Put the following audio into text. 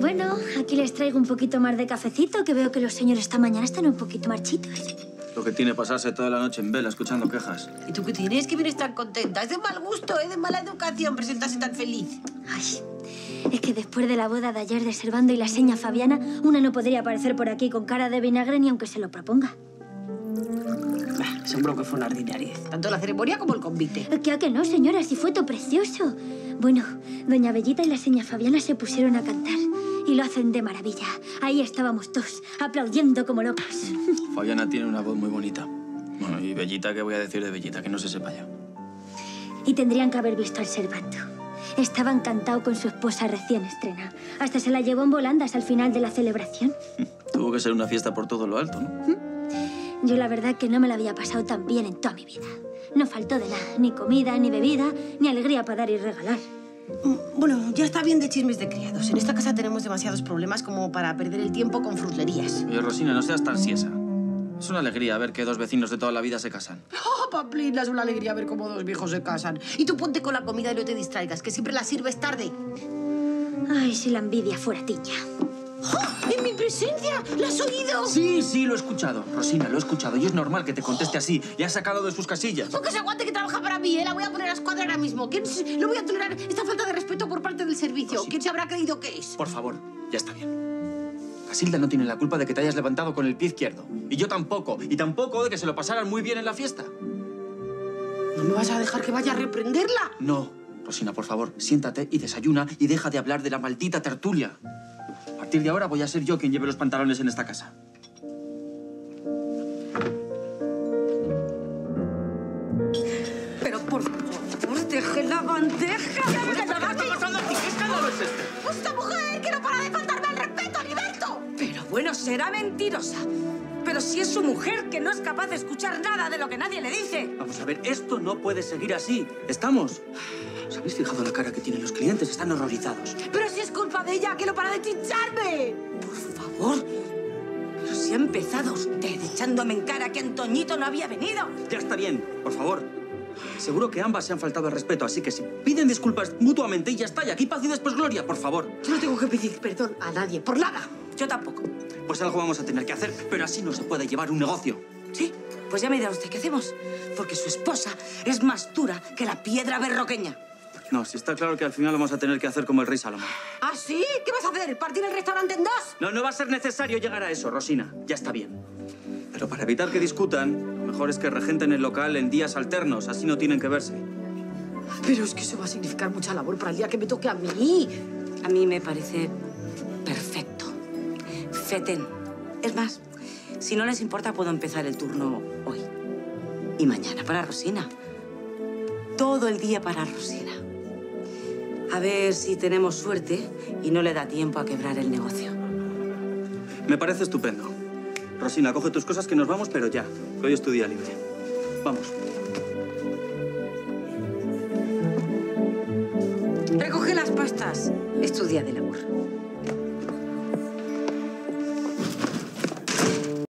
Bueno, aquí les traigo un poquito más de cafecito, que veo que los señores esta mañana están un poquito marchitos. Lo que tiene pasarse toda la noche en vela escuchando quejas. ¿Y tú qué tienes que vienes tan contenta? Es de mal gusto, es de mala educación presentarse tan feliz. Ay, es que después de la boda de ayer de Servando y la seña Fabiana, una no podría aparecer por aquí con cara de vinagre ni aunque se lo proponga. Seguro que fue una ordinariez. Tanto la ceremonia como el convite. ¿Qué a que no, señora? Si fue todo precioso. Bueno, doña Bellita y la seña Fabiana se pusieron a cantar. Y lo hacen de maravilla. Ahí estábamos todos, aplaudiendo como locos. Fabiana tiene una voz muy bonita. Bueno, y Bellita, ¿qué voy a decir de Bellita? Que no se sepa ya. Y tendrían que haber visto al Servando. Estaba encantado con su esposa recién estrenada. Hasta se la llevó en volandas al final de la celebración. Tuvo que ser una fiesta por todo lo alto, ¿no? Yo la verdad que no me la había pasado tan bien en toda mi vida. No faltó de nada, ni comida, ni bebida, ni alegría para dar y regalar. Mm, Bueno, ya está bien de chismes de criados. En esta casa tenemos demasiados problemas como para perder el tiempo con frutlerías. Oye, Rosina, no seas tan siesa. Es una alegría ver que dos vecinos de toda la vida se casan. ¡Oh, Pamplina! Es una alegría ver cómo dos viejos se casan. Y tú ponte con la comida y no te distraigas, que siempre la sirves tarde. Ay, si la envidia fuera tiña. ¡Oh! ¡En mi presencia! ¿La has oído? Sí, sí, lo he escuchado. Rosina, lo he escuchado. Y es normal que te conteste así. Le has sacado de sus casillas. Porque se aguante que trabaja para mí, ¿eh? La voy a poner a escuadra ahora mismo. ¿Quién lo voy a tolerar esta falta de respeto por parte del servicio? ¿Quién se habrá creído que es? Por favor, ya está bien. Casilda no tiene la culpa de que te hayas levantado con el pie izquierdo. Y yo tampoco. Y tampoco de que se lo pasaran muy bien en la fiesta. ¿No me vas a dejar que vaya a reprenderla? No. Rosina, por favor, siéntate y desayuna y deja de hablar de la maldita tertulia. A partir de ahora voy a ser yo quien lleve los pantalones en esta casa. Pero por favor, deje la bandeja. ¡Esta mujer que no para de faltarme al respeto, Heriberto! Pero bueno, será mentirosa. Pero si es su mujer que no es capaz de escuchar nada de lo que nadie le dice. Vamos a ver, esto no puede seguir así. ¿Estamos? ¿Os habéis fijado la cara que tienen los clientes? Están horrorizados. Pero es de ella, que no para de chincharme. Por favor. Pero si ha empezado usted echándome en cara que Antoñito no había venido. Ya está bien, por favor. Seguro que ambas se han faltado al respeto, así que si piden disculpas mutuamente y ya está, y aquí paz y después gloria, por favor. Yo no tengo que pedir perdón a nadie, por nada. Yo tampoco. Pues algo vamos a tener que hacer, pero así no se puede llevar un negocio. Sí, pues ya me dirá usted qué hacemos. Porque su esposa es más dura que la piedra berroqueña. No, si está claro que al final vamos a tener que hacer como el rey Salomón. ¿Ah, sí? ¿Qué vas a hacer? ¿Partir el restaurante en dos? No, no va a ser necesario llegar a eso, Rosina. Ya está bien. Pero para evitar que discutan, lo mejor es que regenten el local en días alternos, así no tienen que verse. Pero es que eso va a significar mucha labor para el día que me toque a mí. A mí me parece perfecto. Feten. Es más, si no les importa, puedo empezar el turno hoy. Y mañana para Rosina. Todo el día para Rosina. A ver si tenemos suerte y no le da tiempo a quebrar el negocio. Me parece estupendo. Rosina, coge tus cosas que nos vamos, pero ya. que Hoy es tu día libre. Vamos. Recoge las pastas. Es tu día de labor.